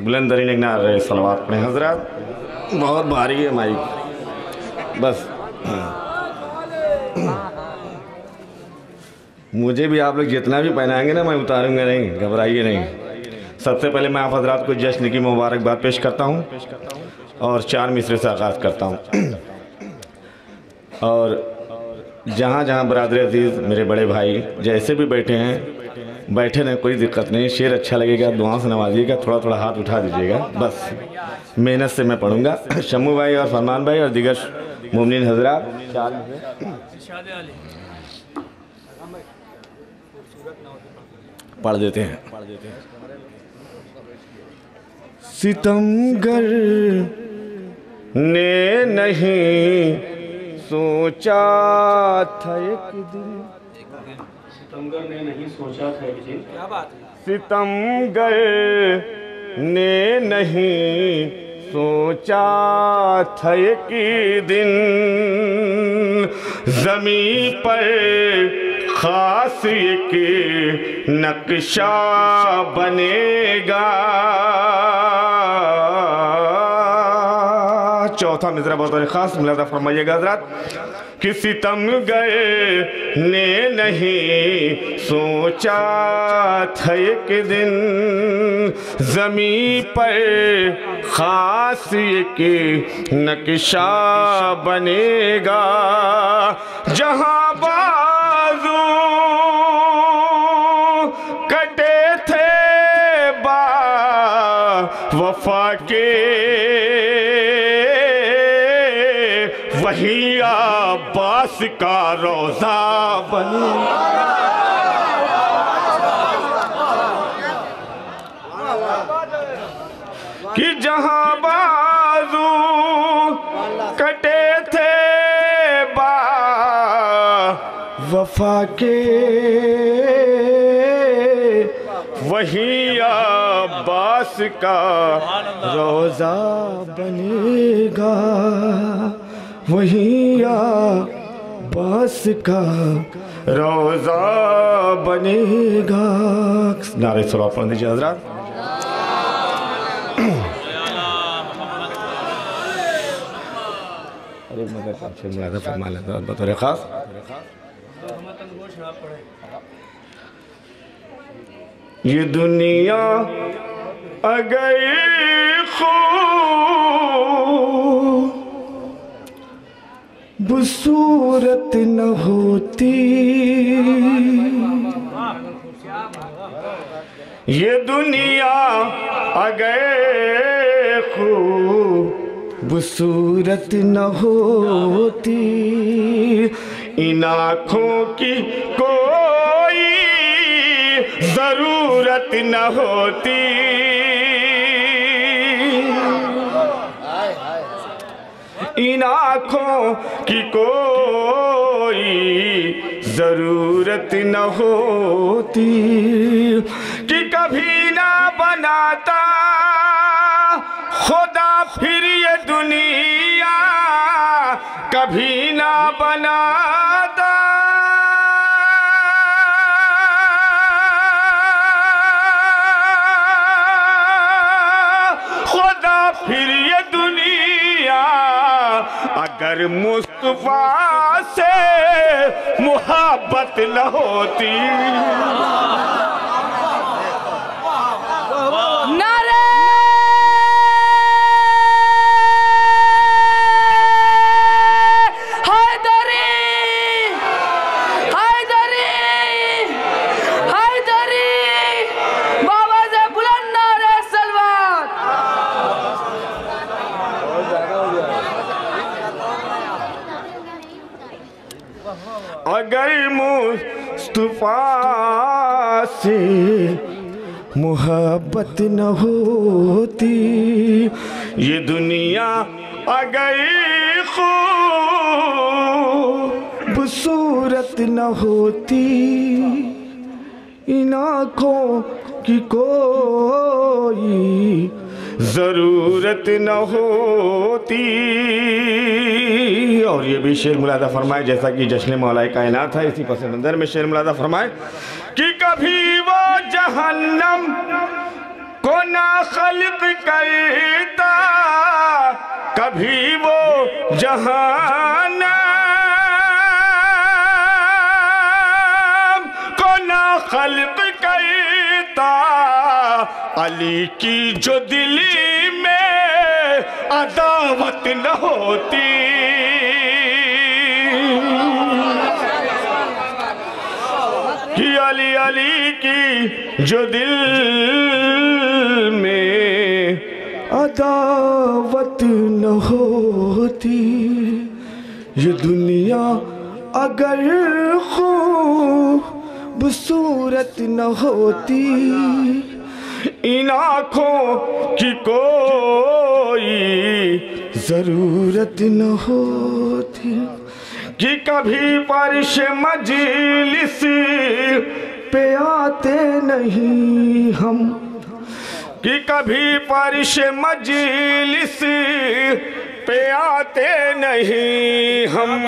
बुलंद तरीन एक नारे सलवार पढ़े हज़रत। बहुत भारी है माइक बस। मुझे भी आप लोग जितना भी पहनाएँगे ना, मैं उतारूँगा नहीं, घबराइए नहीं। सबसे पहले मैं आप हजरात को जश्न की मुबारकबाद पेश करता हूँ और चार मिसरे से आगाज़ करता हूँ। और जहाँ जहाँ बरदर अज़ीज़, मेरे बड़े भाई जैसे भी बैठे हैं बैठे रहें, कोई दिक्कत नहीं, शेर अच्छा लगेगा दुआ से नवाजिएगा थोड़ा थोड़ा हाथ उठा दीजिएगा, बस। मेहनत से मैं पढ़ूँगा। शम्मू भाई और फरमान भाई और दिगर मुमिन हजरात पढ़ देते हैं। सितमगर ने नहीं सोचा था एक दिन। सितमगर ने नहीं सोचा था एक दिन। क्या बात है? सितमगर ने नहीं सोचा था एक दिन। जमी पर खास एक नक्शा बनेगा। चौथा मिसरा बहुत खास मिलादा फरमाइएगा, हजरात। किसी तम गए ने नहीं सोचा था एक दिन। जमी पर खास एक नक्शा बनेगा। जहाँ बाजू कटे थे बा, वफा के वही अब्बास का रोजा बने। कि जहाँ बाजू कटे थे बा, वफा के, वही अब्बास का रोजा बनेगा। वही अब्बास का रोजा बनेगा। नारे सलाह पढ़ दीजिए हजरात अरे मगर आपसे मुलाजा फरमा लेता बतौर खास? ये दुनिया अगर खो बसूरत न होती। ये दुनिया अगर खूबसूरत न होती। इन आँखों की कोई ज़रूरत न होती। इन आँखों की कोई ज़रूरत न होती कि कभी ना बनाता। खुदा फिर ये दुनिया कभी ना बनाता। अगर मुस्तफ़ा से मोहब्बत न होती। से मोहब्बत न होती। ये दुनिया आ गई अगर खूबसूरत न होती। इन आँखों की कोई ज़रूरत न होती। और ये भी शेर मुलादा फरमाए, जैसा कि जश्न मौलाए कायनात है, इसी पस मंज़र में शेर मुलादा फरमाए, कि कभी वो जहन्नम को ना खल्क करता, कभी वो जहान को ना खल्क करता। अली की जो दिली में अदावत न होती अली की जो दिल में अदावत न होती। ये दुनिया अगर हो खूबसूरत न होती। इन आँखों की कोई ज़रूरत न होती। कि कभी बारिश मजलिस पे आते नहीं हम। कि कभी बारिश मजलिस पे आते नहीं हम।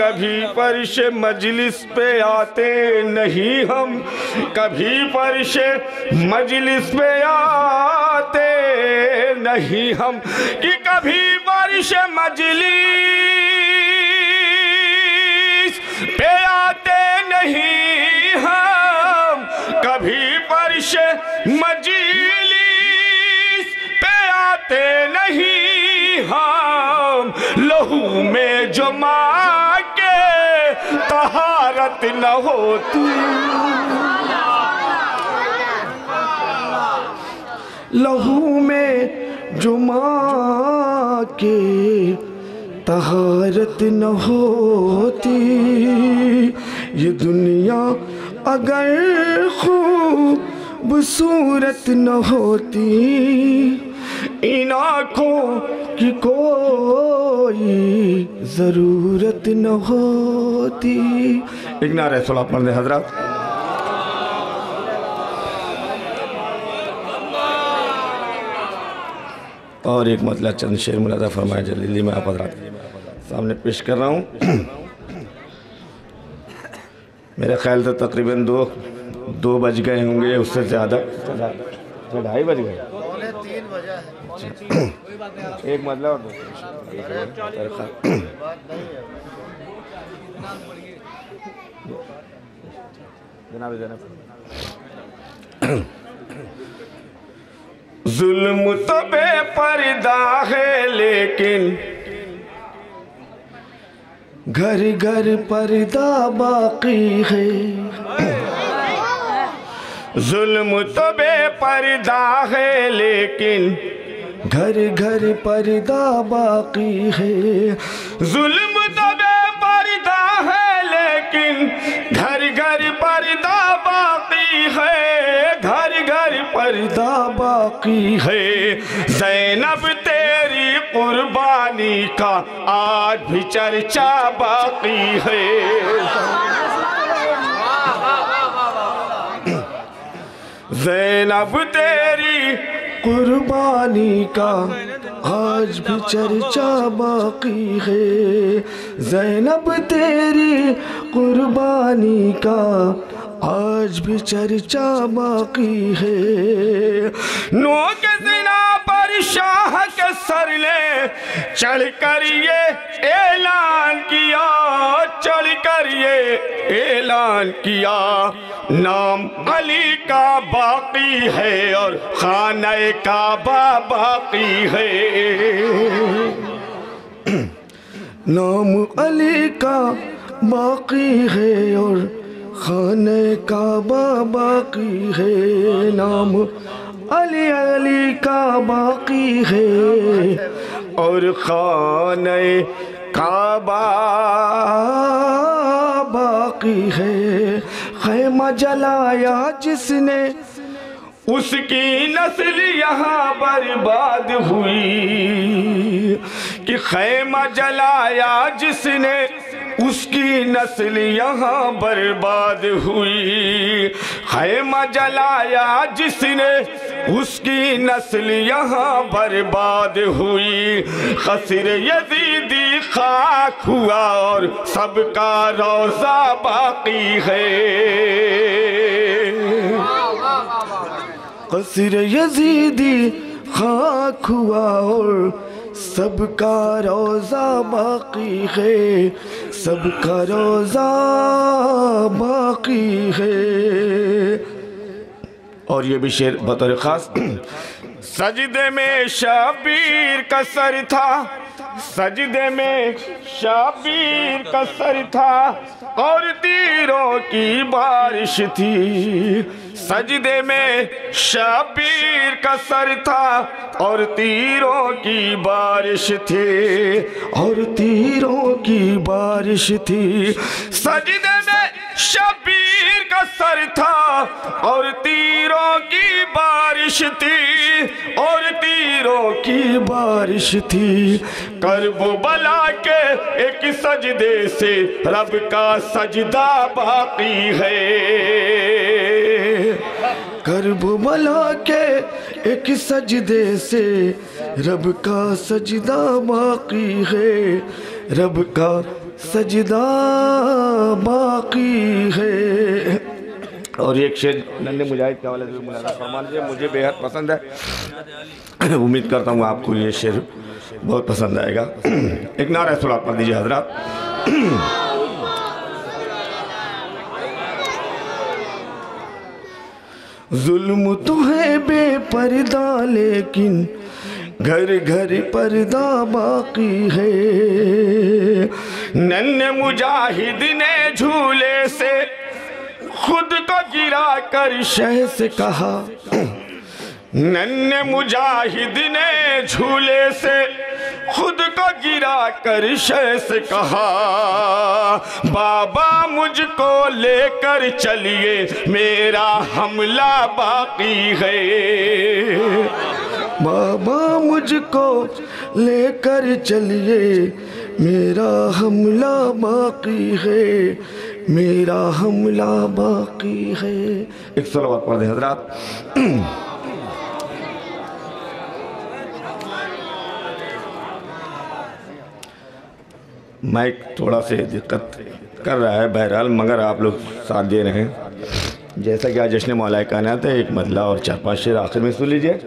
कभी परश मजलिस पे आते नहीं हम। कभी परश मजलिस पे आते नहीं हम। कि कभी बारिश मजलिस लहू में जो माँ के तहारत न होती। लहू में जो माँ के तहारत न होती। ये दुनिया अगर खूब खूबसूरत न होती इन आँखों की कोई ज़रूरत न होती। एक नारे सोलह पढ़ने हज़रत। और एक मतलब चंद शेर मुलादा फरमाया जल्दी मैं आप हजरात सामने पेश कर रहा हूँ। मेरे ख्याल से तकरीबन दो दो बज गए होंगे, उससे ज़्यादा ढाई बज गए। एक मतलब जनाब जनाब जुल्म तो बेपर्दा है लेकिन घर घर पर्दा बाकी है। जुल्म तो बेपर्दा है लेकिन घर घर पर्दा बाकी है। जुल्म तो बेपर्दा है, लेकिन घर घर पर्दा बाकी है। घर घर पर्दा बाकी है। जैनब तेरी कुर्बानी का आज भी चर्चा बाकी है। जैनब तेरी कुर्बानी का आज भी चर्चा बाकी है। जैनब तेरी कुर्बानी का आज भी चर्चा बाकी है। नो के पर शाह के सर ने चढ़ कर ये ऐलान किया चढ़ कर ये ऐलान किया। नाम अली का बाकी है और खाना काबा बाकी है। नाम अली का बाकी है और खाने काबा बाकी है। नाम अली अली का बाकी है और खाने काबा बाकी है। खैमा जलाया जिसने, उसकी नस्ल यहाँ बर्बाद हुई। कि खैमा जलाया जिसने, उसकी नस्ल यहाँ बर्बाद हुई। खैमा जलाया जिसने, उसकी नस्ल यहाँ बर्बाद हुई। खसर यजीदी खाक हुआ और सबका रोजा बाकी है। कसर यजीदी खाक हुआ और सबका रोज़ा बाकी है। सबका रोज़ा बाकी है। और ये भी शेर बतौर ख़ास। सजदे में शाबीर का सर था। सजदे में शाबीर का सर था और तीरों की बारिश थी। सजदे में शाबीर का सर था और तीरों की बारिश थी। और तीरों की बारिश थी। सजदे में शबीर का सर था और तीरों की बारिश थी और तीरों की बारिश थी। करबो बला के एक सजदे से रब का सजदा बाकी है। करबो बला के एक सजदे से रब का सजदा बाकी है। रब का सजदा बाकी है। और एक शेर नन्हे मुजाहिद के हवाले से मुलाजा फरमा लीजिए मुझे बेहद पसंद है। उम्मीद करता हूँ आपको ये शेर बहुत पसंद आएगा। एक नारा सुलात पढ़ दीजिए हज़रत। जुल्म तो है बेपर्दा, लेकिन घर घर पर्दा बाकी है। नन्हे मुजाहिद ने झूले से खुद को गिरा कर शह से कहा, नन्हे मुजाहिद ने झूले से खुद को गिरा कर शह से कहा, बाबा मुझको लेकर चलिए, मेरा हमला बाकी है। बाबा मुझको लेकर चलिए, मेरा हमला बाकी है। मेरा हमला बाकी है। एक सलवात पढ़ दें हजरात। माइक थोड़ा से दिक्कत कर रहा है बहरहाल, मगर आप लोग साथ दे रहे हैं। जैसा कि आज जश्न मौलाए कायनात था एक मतला और चार पाँच शेर आखिर में सुन लीजिए।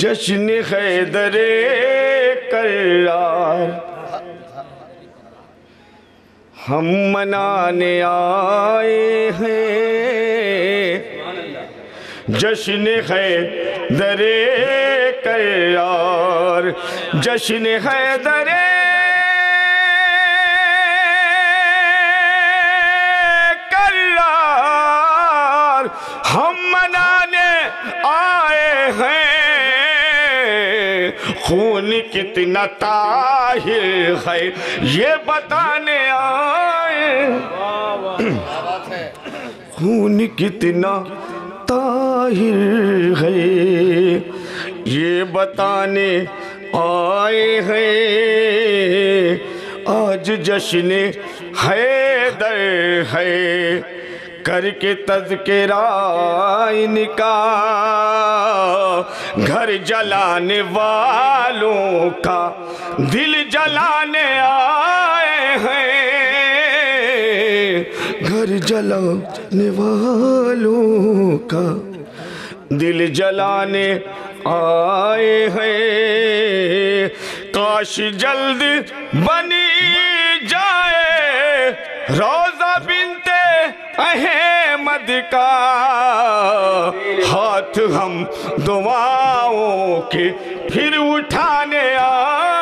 जश्न हैदरे करार हम मनाने आए हैं। जश्न है दरे करार जश्न है खून कितना ताहिर है, ये बताने आए। खून कितना ताहिर है, ये बताने आए हैं। आज जश्न है दर है। करके तज़किरा इनका। घर जलाने वालों का दिल जलाने आए हैं। घर जलाने वालों का दिल जलाने आए हैं। काश जल्द बनी जाए, रोजा अहमद का हाथ हम दुआओं के फिर उठाने आए